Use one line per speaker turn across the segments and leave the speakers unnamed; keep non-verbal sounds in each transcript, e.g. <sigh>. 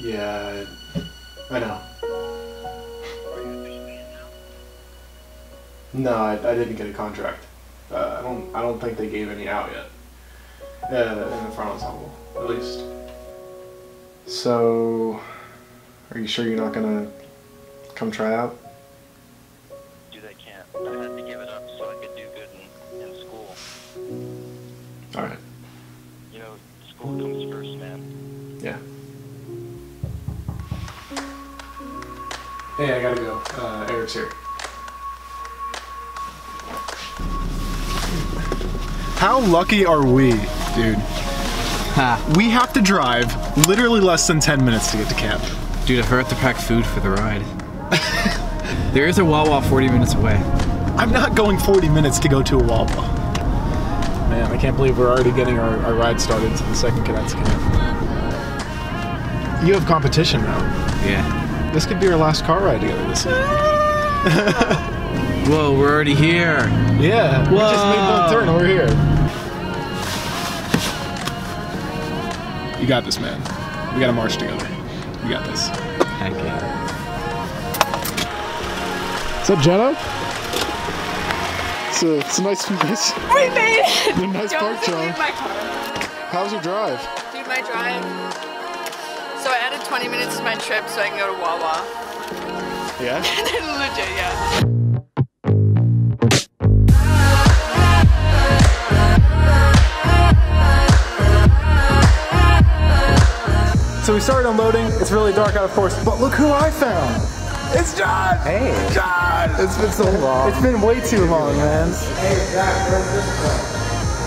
Yeah, I know. No, I, I didn't get a contract. Uh, I don't. I don't think they gave any out yet. Uh, in the front ensemble, at least. So, are you sure you're not gonna come try out?
Dude, I can't. I had to give it up so I could do good in, in school.
All right.
You know, school comes first,
Hey, I gotta go. Uh, Eric's here.
How lucky are we, dude?
Ha.
We have to drive literally less than 10 minutes to get to camp.
Dude, I have to pack food for the ride. <laughs> there is a Wawa 40 minutes away.
I'm not going 40 minutes to go to a Wawa. Man, I can't believe we're already getting our, our ride started to the second cadets camp. You have competition now.
Yeah.
This could be our last car ride together this year. <laughs>
Whoa, we're already here.
Yeah, we just made one
Whoa.
turn over here. You got this, man. We gotta march together. You got this.
Heck yeah.
Is that Jenna? It's a, it's a nice, nice,
We made it!
nice
Don't
park, John.
leave my car.
How's your drive?
Dude, my drive. So I added 20 minutes to my trip so I can go to Wawa.
Yeah? <laughs>
Legit, yeah.
So we started unloading. It's really dark out, of course. But look who I found. It's John. Hey. John. It's been so long. It's been way too long, man. Hey, Zac, where's this?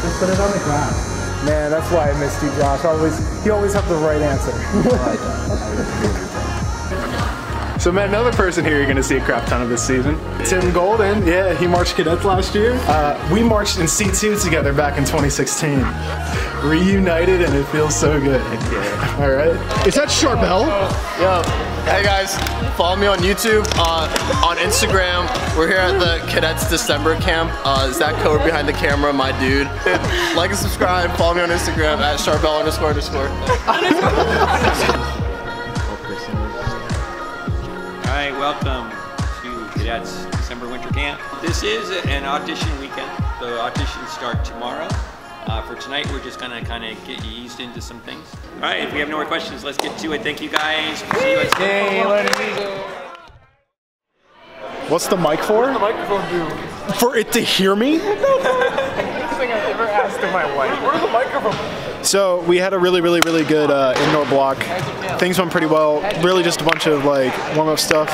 Just put it on the ground. Man, that's why I missed you, Josh. Always, you always have the right answer. So, man, another person here you're going to see a crap ton of this season. Tim Golden, yeah, he marched cadets last year. Uh, we marched in C2 together back in 2016. Reunited, and it feels so good. All right. Is that Charbel?
Yo, hey guys, follow me on YouTube, uh, on Instagram. We're here at the Cadets December Camp. Uh, Zac Covert behind the camera, my dude. <laughs> Like and subscribe, follow me on Instagram at Charbel underscore underscore. <laughs>
All right, welcome to Cadets December Winter Camp. This is an audition weekend. The auditions start tomorrow. Uh, for tonight, we're just gonna kind of get you eased into some things. All right, if we have no more questions, let's get to it. Thank you guys. See you at
What's the mic for? What the microphone do? For it to hear me? <laughs> thing I've ever asked of my wife. Where's the microphone? So we had a really, really, really good uh, indoor block. Things went pretty well. Really, just a bunch of like warm-up stuff.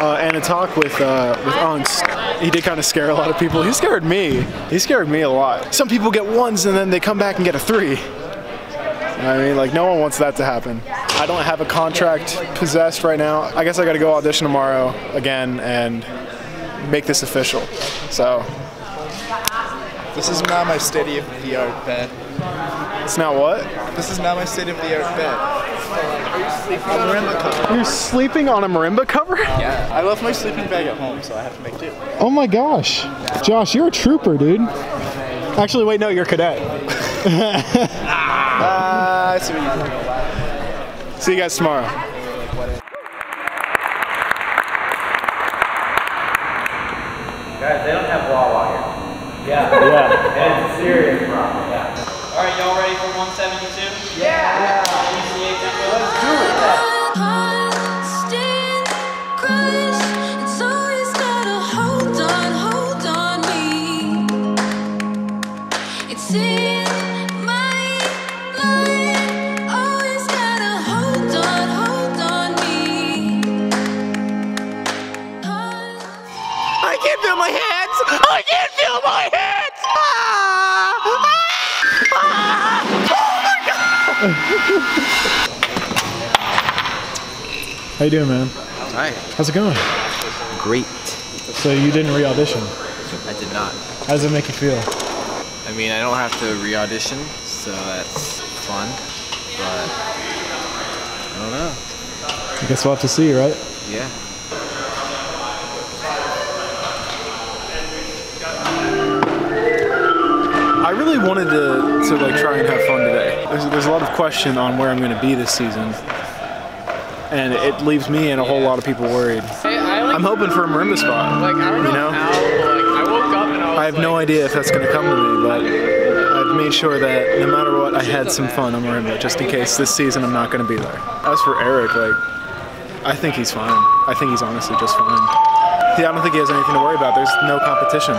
Uh, and a talk with uh, with Unks. He did kind of scare a lot of people. He scared me. He scared me a lot. Some people get ones and then they come back and get a three. I mean, like, no one wants that to happen. I don't have a contract possessed right now. I guess I got to go audition tomorrow again and make this official. So,
This is not my state of the art bed.
it's not what?
This is not my state of the art bed. Are you sleeping on marimba cover?
You're sleeping on a marimba cover? <laughs>
Yeah. I left my sleeping bag at home, so I have to make do.
Oh my gosh. Josh, you're a trooper, dude. Actually, wait, no, you're a cadet.
Ah, I see what you did.
See you guys tomorrow.
Guys, they don't have Wawa here. Yeah.
Yeah.
That's a serious problem. Yeah. All right, y'all ready for 172?
Feel my hands! Ah!
How you doing, man?
Hi.
How's it going?
Great.
So you didn't re-audition.
I did not.
How does it make you feel?
I mean, I don't have to re-audition, so that's fun. But I don't know.
I guess we'll have to see, right?
Yeah.
I really wanted to, to like try and have fun today. There's, there's a lot of question on where I'm going to be this season. and it leaves me and a whole lot of people worried. I'm hoping for a marimba spot.
Like I don't
You know?
how. Like I woke up and I was
I have no idea if that's gonna come to me, but I've made sure that no matter what, I had some fun on marimba, just in case this season I'm not gonna be there. As for Eric, like, I think he's fine. I think he's honestly just fine. Yeah, I don't think he has anything to worry about. There's no competition.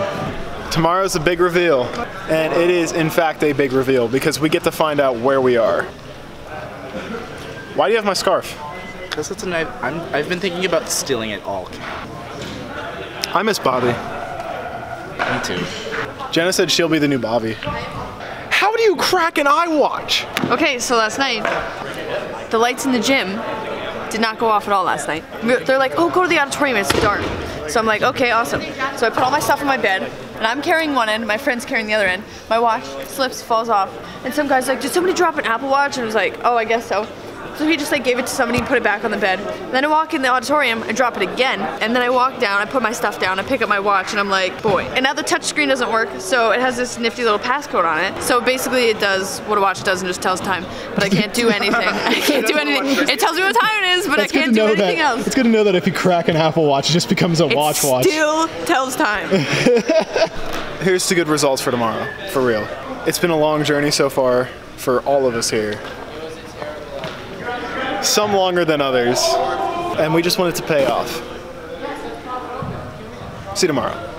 Tomorrow's a big reveal, and it is in fact a big reveal because we get to find out where we are. Why do you have my scarf?
Because it's a knife. I'm, I've been thinking about stealing it all.
I miss Bobby.
Me too.
Jenna said she'll be the new Bobby. How do you crack an eye watch?
Okay, so last night, the lights in the gym did not go off at all last night. They're like, oh, go to the auditorium, it's dark. So I'm like, okay, awesome. So I put all my stuff in my bed, and I'm carrying one end, my friend's carrying the other end. My watch slips, falls off, and some guy's like, did somebody drop an Apple Watch? And I was like, oh, I guess so. So he just like gave it to somebody and put it back on the bed. Then I walk in the auditorium and drop it again. And then I walk down, I put my stuff down, I pick up my watch, and I'm like, boy. And now the touch screen doesn't work, so it has this nifty little passcode on it. So basically it does what a watch does and just tells time. But I can't do anything. <laughs> I can't do anything. It tells me what time it is, but I can't do anything else.
It's good to know that if you crack an Apple Watch, it just becomes a
It
watch watch.
still tells time. <laughs>
Here's the good results for tomorrow, for real. It's been a long journey so far for all of us here. Some longer than others, and we just want it to pay off. See you tomorrow.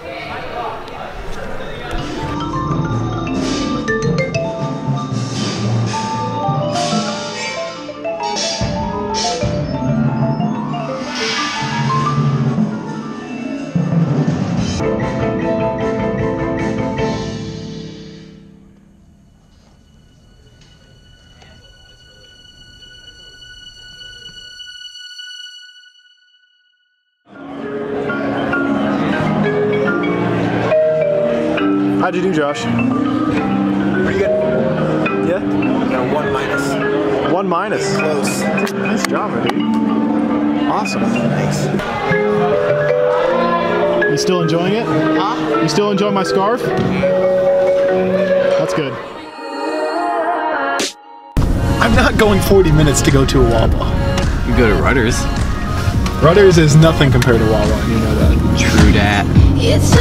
You do, Josh? Pretty good. Yeah?
No, one minus.
One minus.
Close.
Nice job, man, dude. Awesome.
Thanks.
You still enjoying it? Huh? You still enjoying my scarf? That's good. I'm not going 40 minutes to go to a Wawa.
You go to Rutter's.
Rutter's is nothing compared to Wawa, you know that.
True dat.
It's